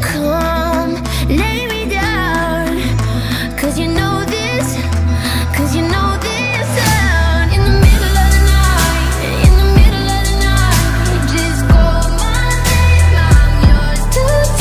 Come, lay